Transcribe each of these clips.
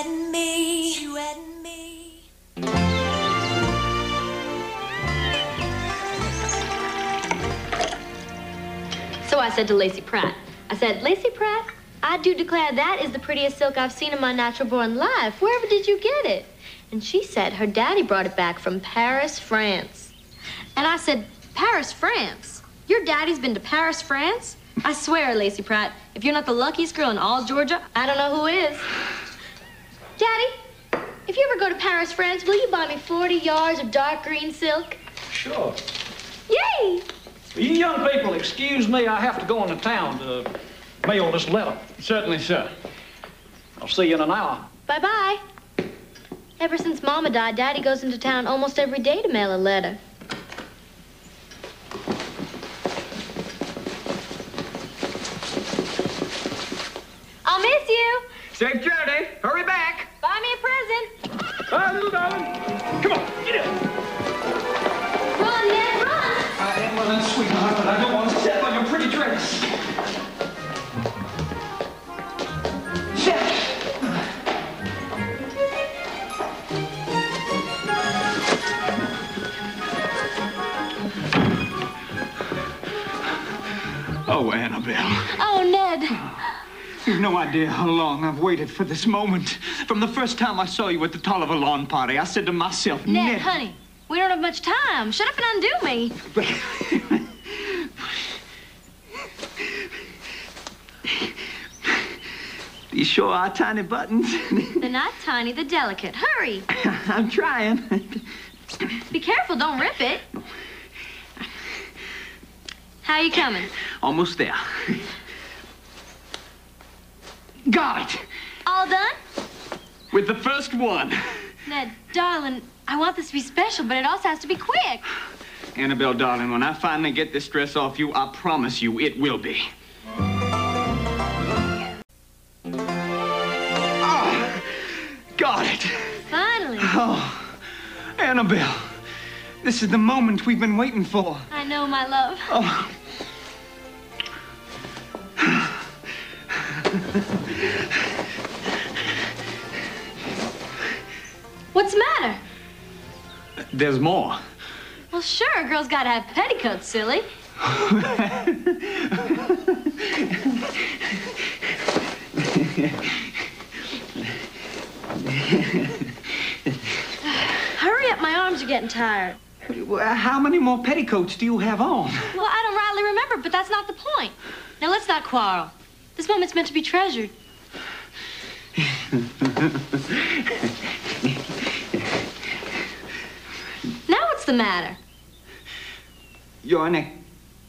and me, you and me. So I said to Lacey Pratt, I said, Lacey Pratt, I do declare that is the prettiest silk I've seen in my natural born life. Wherever did you get it? And she said her daddy brought it back from Paris, France. And I said, Paris, France? Your daddy's been to Paris, France? I swear, Lacey Pratt, if you're not the luckiest girl in all Georgia, I don't know who is. Daddy, if you ever go to Paris, France, will you buy me 40 yards of dark green silk? Sure. Yay! You young people, excuse me, I have to go into town to mail this letter. Certainly, sir. I'll see you in an hour. Bye bye. Ever since Mama died, Daddy goes into town almost every day to mail a letter. Oh, Annabelle. Oh, Ned. You've no idea how long I've waited for this moment. From the first time I saw you at the Tolliver lawn party, I said to myself, Ned, honey, we don't have much time. Shut up and undo me. These sure are tiny buttons. They're not tiny, they're delicate. Hurry. I'm trying. Be careful, don't rip it. How you coming? Almost there. Got it. All done? With the first one. Ned, darling, I want this to be special, but it also has to be quick. Annabelle, darling, when I finally get this dress off you, I promise you it will be. Ah, got it. Finally. Oh, Annabelle, this is the moment we've been waiting for. I know, my love. Oh. What's the matter? There's more. Well, sure, a girl's gotta have petticoats, silly. Hurry up, my arms are getting tired. How many more petticoats do you have on? Well, I don't rightly remember, but that's not the point. Now, let's not quarrel. This moment's meant to be treasured. Now, what's the matter? You're in a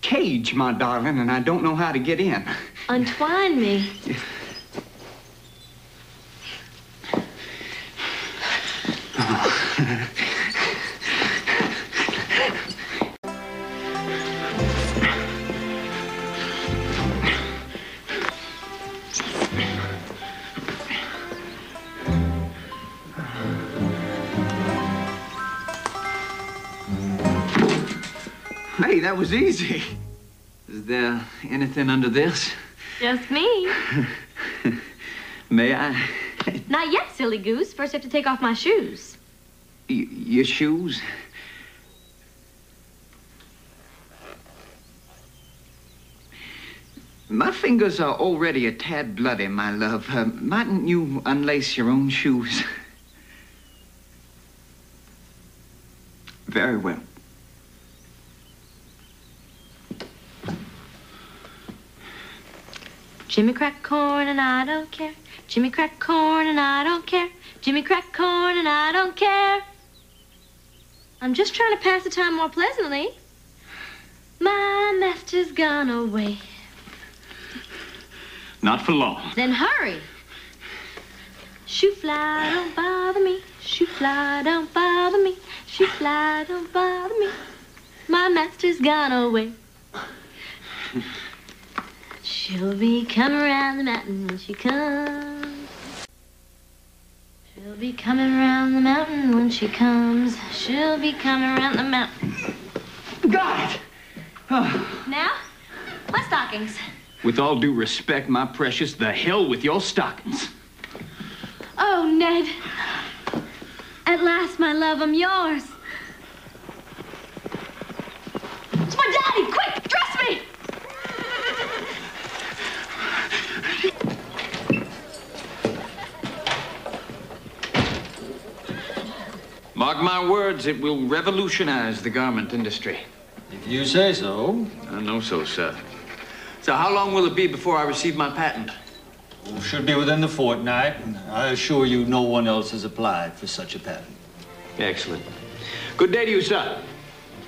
cage, my darling, and I don't know how to get in. Untwine me. Hey, that was easy. Is there anything under this? Just me. May I? Not yet, silly goose. First, I have to take off my shoes. Y- your shoes? My fingers are already a tad bloody, my love. Uh, mightn't you unlace your own shoes? Very well. Jimmy crack corn and I don't care. Jimmy crack corn and I don't care. Jimmy crack corn and I don't care. I'm just trying to pass the time more pleasantly. My master's gone away. Not for long. Then hurry. Shoo fly, don't bother me. Shoo fly, don't bother me. Shoo fly, don't bother me. My master's gone away. She'll be coming around the mountain when she comes. She'll be coming around the mountain when she comes. She'll be coming around the mountain. Got it! Oh, Now, my stockings. with all due respect, my precious, the hell with your stockings. Oh, Ned. At last, my love, I'm yours. It's my daddy! Quick, dress me! Mark my words, it will revolutionize the garment industry. If you say so. I know so, sir. So how long will it be before I receive my patent? Should be within the fortnight, I assure you no one else has applied for such a patent. Excellent. Good day to you, sir.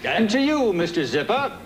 And to you, Mr. Zipper.